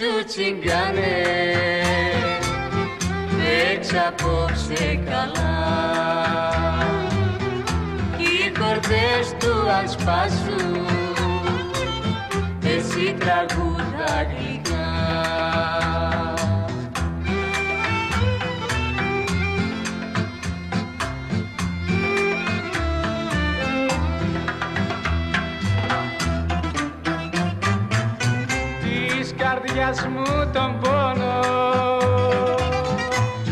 σου τσιγκάνε. Παίξ' απόψε καλά. Κι οι κορδές του αν σπάσουν Εσύ τραγούδα γλυκά καρδιάς μου τον πόνο.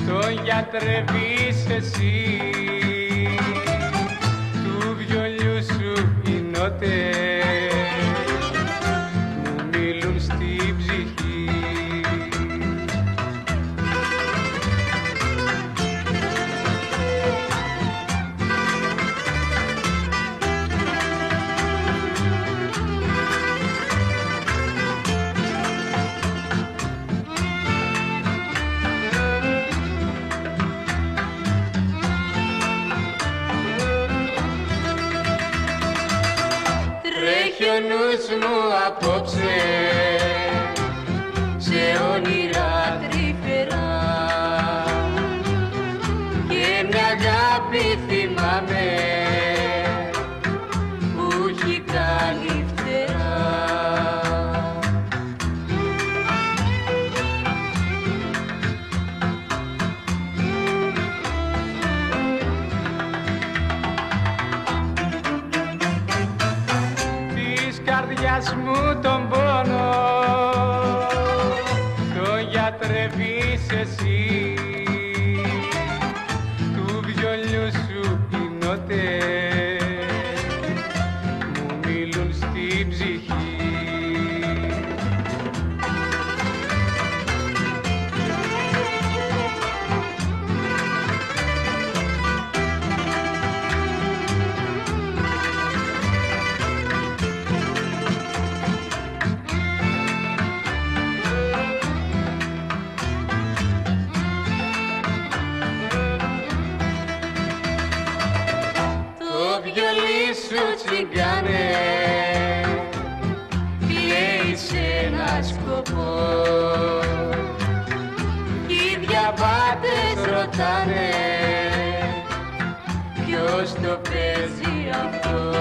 Τον γιατρεύεις εσύ νους μου απόψε. Σε όνειρα τρυφερά. Και μια αγάπη θυμάμαι καρδιάς μου τον πόνο. Τον γιατρεύεις οι διαβάτες ρωτάνε ποιος το παίζει αυτό